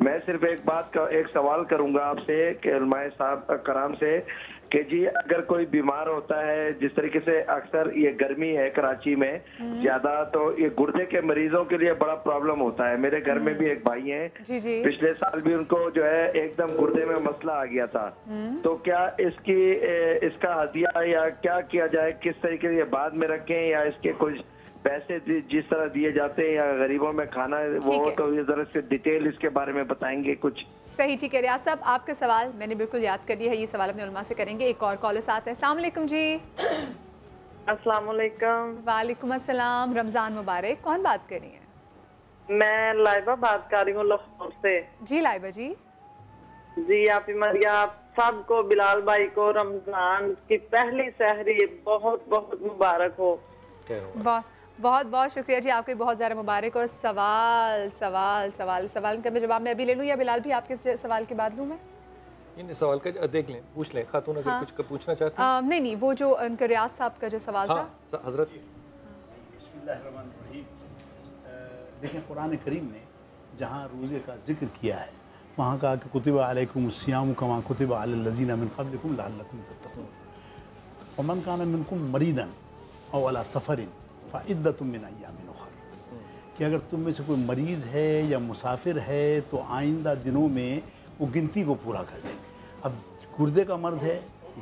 मैं सिर्फ़ एक बात का एक सवाल करूँगा आपसे कि मैं साहब कराम से कि जी अगर कोई बीमार होता है जिस तरीके से अक्सर ये गर्मी है कराची में हम्म। ज़्यादा तो ये गुर्दे के मरीजों के लिए बड़ा प्रॉब्लम होता है मेरे घर में हम्म। भी एक भाई हैं जी जी पिछले साल भी उनको जो है एकदम गुर्दे में मसला आ गया था हम्म। तो क्या इसकी इसका हदिया या क्या किया जाए किस तरीके से ये बाद में रखें या इसके कुछ पैसे जिस तरह दिए जाते हैं या गरीबों में खाना वो है। तो ये जरा से डिटेल इसके बारे में बताएँगे कुछ। सही ठीक है। रियाज साहब आपका सवाल मैंने बिल्कुल याद कर लिया है। ये सवाल अपने उलमा से करेंगे। एक और कॉलर साथ है। अस्सलाम जी। अस्सलाम वालेकुम। वालेकुम अस्सलाम। रमज़ान मुबारक। कौन बात कर रही हैं? मैं लाइबा बात कर रही हूँ लाहौर से। जी लाइबा जी। जी आप मरिया आप सबको बिलाल भाई को रमज़ान की पहली सहरी बहुत बहुत मुबारक हो। बहुत बहुत बहुत शुक्रिया जी आपके बहुत ज़्यादा मुबारक और सवाल सवाल सवाल सवाल का मैं जवाब मैं अभी ले लूँ या बिलाल भी आपके सवाल के बाद लूँ मैं? इन सवाल का देख लें पूछ लें। खातून अगर हाँ। कुछ का पूछना चाहती हैं। नहीं नहीं वो जो उनका रियाज साहब का जो सवाल हाँ स- हज़रत। देखें कुरान करीम ने जहाँ रोज़े का ज़िक्र किया है वहाँ कहा कि कुतिबा अलैकुम सियाम कमा कुतिबा अलजीना मिन क़ब्लिकुम लअल्लकुम तत्तक़ून। वमन कान मिनकुम मरीदन औ अला सफ़रिन। फ़इद्दतुम मिन अय्यामिन उखर। कि अगर तुम में से कोई मरीज़ है या मुसाफिर है तो आइंदा दिनों में वो गिनती को पूरा कर लें अब गुर्दे का मर्ज़ है,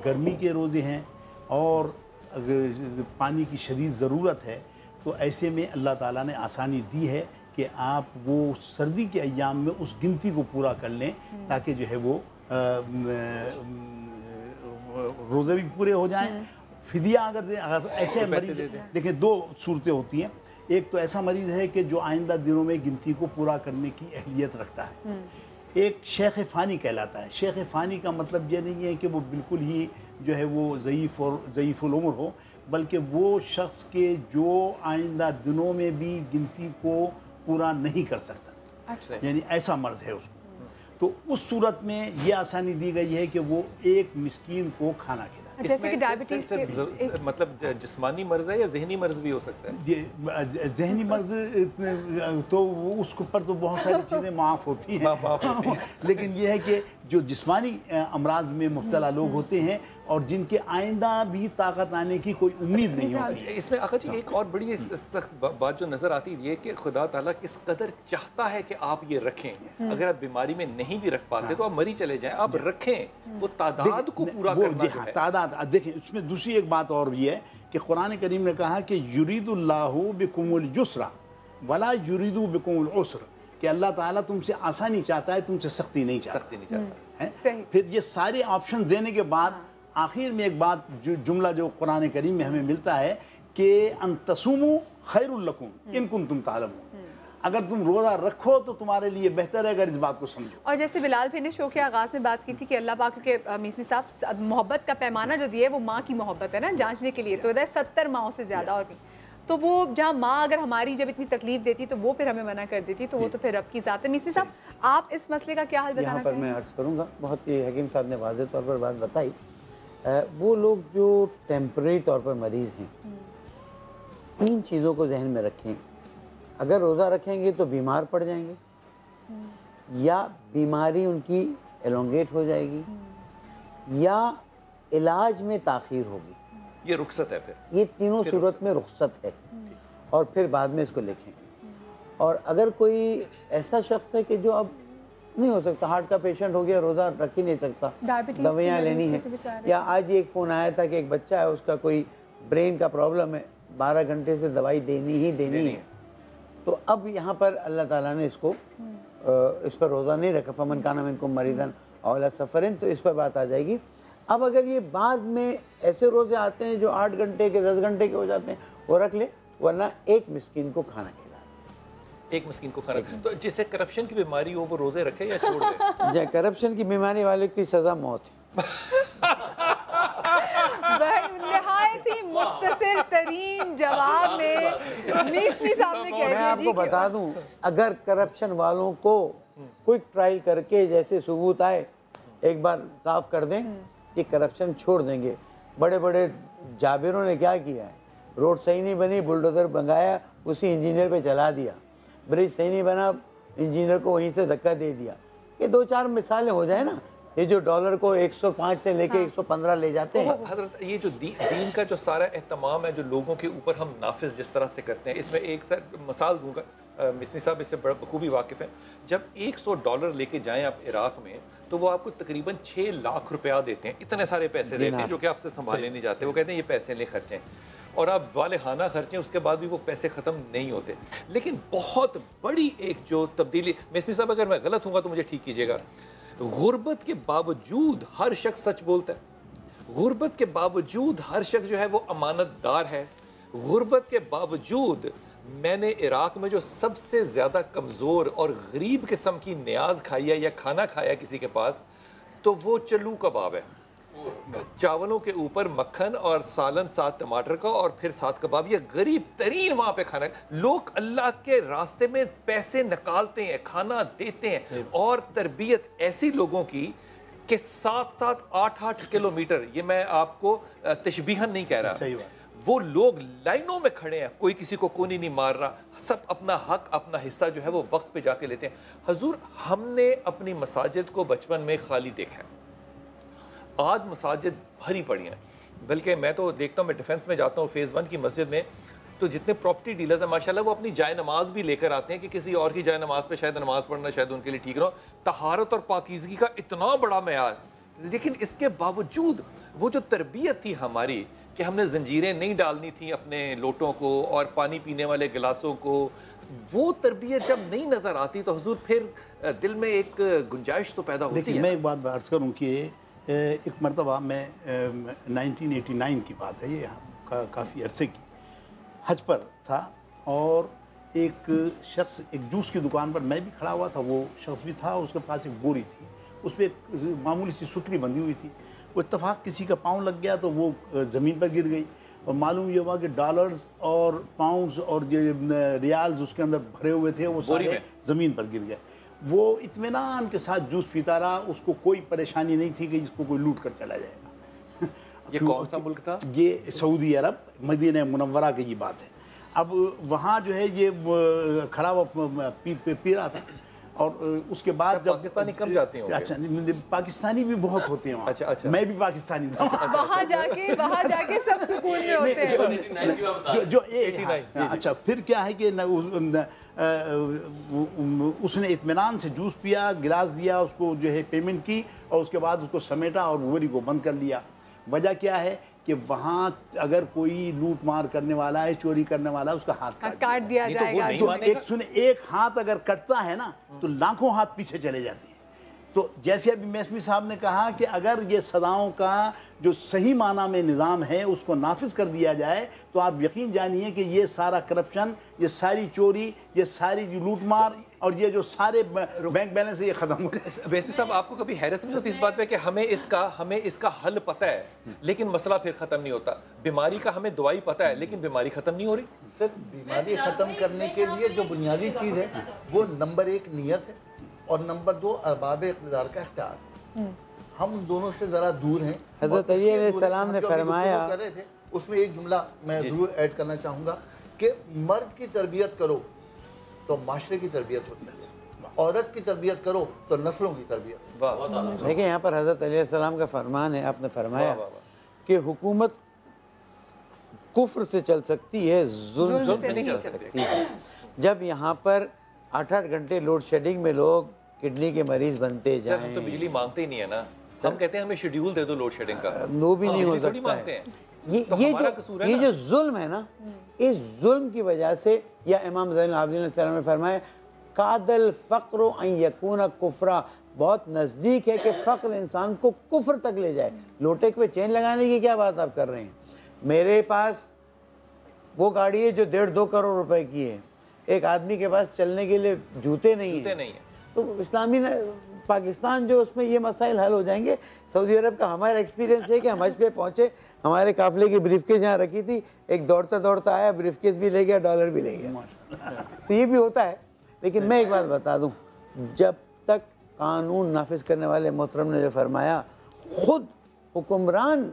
गर्मी के रोज़े हैं, और अगर पानी की शदीद ज़रूरत है तो ऐसे में अल्लाह ताला ने आसानी दी है कि आप वो सर्दी के अयाम में उस गिनती को पूरा कर लें, ताकि जो है वो रोज़े भी पूरे हो जाएँ फिदिया अगर दे अगर ऐसे मरीज़ देखिए दो। सूरतें होती हैं। एक तो ऐसा मरीज़ है कि जो आइंदा दिनों में गिनती को पूरा करने की अहलियत रखता है। एक शेख फ़ानी कहलाता है। शेख फ़ानी का मतलब ये नहीं है कि वो बिल्कुल ही जो है वो ज़यीफ़ और ज़यीफ़ुल उम्र हो बल्कि वो शख्स के जो आइंदा दिनों में भी गिनती को पूरा नहीं कर सकता। अच्छा। यानी ऐसा मर्ज़ है उसको। तो उस सूरत में ये आसानी दी गई है कि वो एक मिस्कीन को खाना खिलाए। जैसे कि डायबिटीज़ सिर्फ- सिर्फ़ एक- मतलब जिस्मानी मर्ज है या जहनी मर्ज भी हो सकता है? ये जहनी मर्ज तो उस उसके ऊपर तो बहुत सारी चीज़ें माफ़ होती माफ़ होती हैं। लेकिन यह है कि जो जिस्मानी अमराज में मुबतला लोग होते हैं और जिनके आइंदा भी ताकत आने की कोई उम्मीद नहीं होती। है इसमें आखिर जी एक और बड़ी सख्त बा- बात जो नज़र आती है ये कि खुदा ताला किस कदर चाहता है कि आप ये रखें। अगर आप बीमारी में नहीं भी रख पाते तो आप मरी चले जाएँ। आप रखें वो तादाद को पूरा वो करना जी हाँ तादाद देखें इसमें दूसरी एक बात और भी है कि कुरान करीम ने कहा कि युरीदुल्लाहु बिकुमुल युसरा वला युरीदु बिकुमुल उसर कि अल्लाह ताला तुमसे आसानी चाहता है तुमसे सख्ती नहीं चाहता। सख्ती नहीं चाहता। है? फिर ये सारे ऑप्शन देने के बाद आखिर में एक बात जो जुमला जो कुरान करीम में हमें मिलता है कि अनतसुमु खैरुल्लकुम इन कुन तुम तालम अगर तुम रोज़ा रखो तो तुम्हारे लिए बेहतर है अगर इस बात को समझो। और जैसे बिलाल भाई ने शो के आगाज़ में बात की थी कि अल्लाह पाक के मीसमी साहब मोहब्बत का पैमाना जो दिया है वो माँ की मोहब्बत है ना जांचने के लिए। तो इधर सत्तर माओ से ज़्यादा और भी। तो वो जहाँ माँ अगर हमारी जब इतनी तकलीफ़ देती तो वो फिर हमें मना कर देती तो वो तो फिर रब की ज़ात है। मीसमी साहब आप इस मसले का क्या हल यहाँ पर मैं अर्ज़ करूँगा बहुत ही हकीम साहब ने वाज तौर पर बात बताई। वो लोग जो टेम्परेरी तौर पर मरीज़ हैं तीन चीज़ों को जहन में रखें। अगर रोज़ा रखेंगे तो बीमार पड़ जाएँगे या बीमारी उनकी एलोंगेट हो जाएगी या इलाज में ताख़ीर होगी। ये रुखसत है फिर। ये तीनों सूरत में रुखसत है। और फिर बाद में इसको लिखें और अगर कोई ऐसा शख्स है कि जो अब नहीं हो सकता। हार्ट का पेशेंट हो गया रोज़ा रख ही नहीं सकता। दवाइयाँ लेनी है। या आज ही एक फ़ोन आया था कि एक बच्चा है उसका कोई ब्रेन का प्रॉब्लम है बारह घंटे से दवाई देनी ही देनी देनी है। तो अब यहाँ पर अल्लाह ताला ने इसको इस पर रोज़ा नहीं रखा। फमन खाना में इनको मरीदन औला सफ़रिन तो इस पर बात आ जाएगी। अब अगर ये बाद में ऐसे रोज़े आते हैं जो आठ घंटे के दस घंटे के हो जाते हैं वो रख ले वरना एक मिस्किन को खाना खिला। एक मस्किन को खराब तो जिससे करप्शन की बीमारी हो वो रोज़े रखे या छोड़ दे? जय करप्शन की बीमारी वाले की सज़ा मौत है। तरीन जवाब में। साहब ने कह मैं आपको बता दूँ अगर करप्शन वालों को क्विक ट्रायल करके जैसे सबूत आए एक बार साफ़ कर दें कि करप्शन छोड़ देंगे। बड़े बड़े जाबिरों ने क्या किया है? रोड सही नहीं बनी बुलडोजर मंगाया उसी इंजीनियर पे चला दिया। ब्रिज सही नहीं बना इंजीनियर को वहीं से धक्का दे दिया। ये दो चार मिसालें हो जाए ना ये जो डॉलर को 105 से लेके हाँ। 115 ले जाते हैं। हज़रत ये जो दी, दीन का जो सारा एहतमाम है जो लोगों के ऊपर हम नाफिज जिस तरह से करते हैं इसमें एक सर मिसाल दूँगा मिसमी साहब इससे बड़ा बखूबी वाकिफ़ हैं। जब 100 डॉलर लेके जाएँ आप इराक में तो वो आपको तकरीबन 6 लाख रुपया देते हैं इतने सारे पैसे देते हैं जो कि आपसे संभाले नहीं जाते वो कहते हैं ये पैसे ले खर्चें और आप वाले खाना खर्चें, उसके बाद भी वो पैसे ख़त्म नहीं होते। लेकिन बहुत बड़ी एक जो तब्दीली, मिसमी साहब, अगर मैं गलत हूँ तो मुझे ठीक कीजिएगा। गुर्बत के बावजूद हर शख्स सच बोलता है। गुर्बत के बावजूद हर शख्स जो है वो अमानतदार है। गुर्बत के बावजूद मैंने इराक में जो सबसे ज़्यादा कमज़ोर और गरीब किस्म की न्याज खाई है या खाना खाया किसी के पास तो वो चलू कबाब है। चावलों के ऊपर मक्खन और सालन साथ टमाटर का और फिर साथ कबाब। ये गरीब तरीन वहाँ पे खाना लोग अल्लाह के रास्ते में पैसे निकालते हैं खाना देते हैं। और तरबियत ऐसी लोगों की कि सात सात आठ आठ किलोमीटर ये मैं आपको तशबीहन नहीं कह रहा। सही बात। वो लोग लाइनों में खड़े हैं। कोई किसी को कोनी नहीं मार रहा। सब अपना हक अपना हिस्सा जो है वो वक्त पे जाके लेते हैं। हजूर हमने अपनी मसाजिद को बचपन में खाली देखा है। आज मसाजिद भरी पड़ी हैं। बल्कि मैं तो देखता हूँ मैं डिफेंस में जाता हूँ फ़ेज़ वन की मस्जिद में तो जितने प्रॉपर्टी डीलर्स हैं माशाल्लाह वो अपनी जाय नमाज़ भी लेकर आते हैं कि किसी और की जाय नमाज़ पे शायद नमाज़ पढ़ना शायद उनके लिए ठीक रहो तहारत और पाकिजगी का इतना बड़ा मैार। लेकिन इसके बावजूद वो जो तरबियत थी हमारी कि हमने जंजीरें नहीं डालनी थी अपने लोटों को और पानी पीने वाले गिलासों को वो तरबियत जब नहीं नज़र आती तो हजूर फिर दिल में एक गुंजाइश तो पैदा होती है मैं एक बात अर्ज़ करूँ कि एक मरतबा मैं नाइनटीन एटी नाइन की बात है ये यहाँ का, काफ़ी अरसे की। हज पर था और एक शख्स एक जूस की दुकान पर मैं भी खड़ा हुआ था वो शख्स भी था उसके पास एक बोरी थी उस पर एक मामूली सी सुतली बंधी हुई थी। वो इत्तफाक किसी का पाँव लग गया तो वो ज़मीन पर गिर गई और मालूम ये हुआ कि डॉलर्स और पाउंड्स और जो रियाल्स उसके अंदर भरे हुए थे वो सारे ज़मीन पर गिर गए। वो इतमान के साथ जूस पीता रहा उसको कोई परेशानी नहीं थी कि इसको कोई लूट कर चला जाएगा। ये कौन सा मुल्क था? ये सऊदी अरब मदीन मुनव्वरा की ये बात है। अब वहाँ जो है ये खड़ा हुआ पी, पी, पी रहा था। और उसके बाद जब पाकिस्तानी कम जाते होंगे। अच्छा नहीं, पाकिस्तानी भी बहुत होते हैं अच्छा, अच्छा। मैं भी पाकिस्तानी था। वहाँ जाके वहाँ जाके सब सुकून में होते हैं। जो जो ए, हाँ, हाँ, अच्छा फिर क्या है कि उसने इतमान से जूस पिया गिलास दिया उसको जो है पेमेंट की और उसके बाद उसको समेटा और बोरी को बंद कर लिया। वजह क्या है कि वहाँ अगर कोई लूट मार करने वाला है चोरी करने वाला है उसका हाथ हाँ, काट काट दिया तो जाएगा। तो एक सुने एक हाथ अगर कटता है ना तो लाखों हाथ पीछे चले जाते हैं। तो जैसे अभी मैसमी साहब ने कहा कि अगर ये सदाओं का जो सही माना में निज़ाम है उसको नाफिज कर दिया जाए तो आप यकीन जानिए कि ये सारा करप्शन ये सारी चोरी ये सारी लूटमार और ये जो सारे बैंक बैलेंस ये ख़त्म हो गए साहब आपको कभी हैरत नहीं होती इस बात पे कि हमें इसका हमें इसका हल पता है लेकिन मसला फिर खत्म नहीं होता। बीमारी का हमें दवाई पता है लेकिन बीमारी खत्म नहीं हो रही। सर बीमारी ख़त्म करने के लिए जो बुनियादी चीज़ है वो नंबर एक नीयत है। और नंबर दो अरबाब इकतदार का अख्तियार हम उन दोनों से ज़रा दूर हैं। हज़रत अली हम ने फरमाया- कर रहे थे उसमें एक जुमला मैं ज़रूर ऐड करना चाहूँगा कि मर्द की तरबियत करो तो माशरे की तरबियत होती है। औरत की तरबियत करो तो नस्लों की तरबियत। वाह। देखिए यहाँ पर हज़रत अलैहिस्सलाम का फरमान है आपने फरमाया कि हुकूमत कुफ्र से चल सकती है जुल्म से नहीं चल सकती। है जब यहाँ पर आठ आठ घंटे लोड शेडिंग में लोग किडनी के मरीज़ बनते सर हम तो बिजली मांगते ही नहीं है ना। हम कहते हैं हमें शेड्यूल दे दो लोड शेडिंग का। वो भी नहीं हो सकता है। ये तो ये जो ये जो जुल्म है ना इस जुल्म की वजह से या इमाम जैन ने फरमाया कादल फ़क्र यकून कुफरा। बहुत नज़दीक है कि फ़क्र इंसान को कुफर तक ले जाए। लोटे पे चेन लगाने की क्या बात आप कर रहे हैं? मेरे पास वो गाड़ी है जो डेढ़ दो करोड़ रुपए की है। एक आदमी के पास चलने के लिए जूते नहीं जूते हैं। नहीं है। तो इस्लामी पाकिस्तान जो उसमें ये मसाइल हल हो जाएँगे। सऊदी अरब का हमारा एक्सपीरियंस है कि हम हज पे पहुँचे। हमारे काफिले की ब्रीफकेस यहाँ रखी थी। एक दौड़ता दौड़ता आया ब्रीफकेस भी ले गया डॉलर भी ले गया। तो ये भी होता है। लेकिन मैं एक बात बता दूँ, जब तक कानून नाफिज करने वाले मोहतरम ने जो फरमाया, खुद हुक्मरान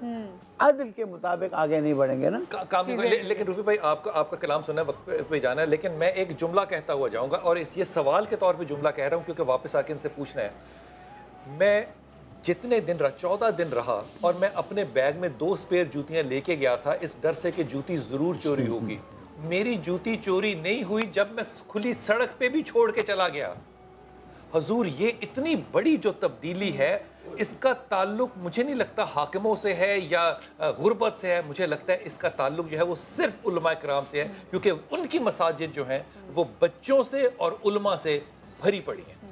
अदल के मुताबिक आगे नहीं बढ़ेंगे ना। का, काम ले, लेकिन रूफी भाई आपका आपका कलाम सुनना है, वक्त पे, पे जाना है लेकिन मैं एक जुमला कहता हुआ जाऊँगा और इस ये सवाल के तौर पे जुमला कह रहा हूँ क्योंकि वापस आके इनसे पूछना है। मैं जितने दिन रहा चौदह दिन रहा और मैं अपने बैग में दो स्पेयर जूतियाँ लेके गया था इस डर से कि जूती ज़रूर चोरी होगी। मेरी जूती चोरी नहीं हुई जब मैं खुली सड़क पर भी छोड़ के चला गया। हजूर ये इतनी बड़ी जो तब्दीली है इसका ताल्लुक मुझे नहीं लगता हाकिमों से है या गुरबत से है। मुझे लगता है इसका ताल्लुक जो है वो सिर्फ़ उलमा कराम से है, क्योंकि उनकी मसाजिद जो हैं वो बच्चों से और उलमा से भरी पड़ी हैं।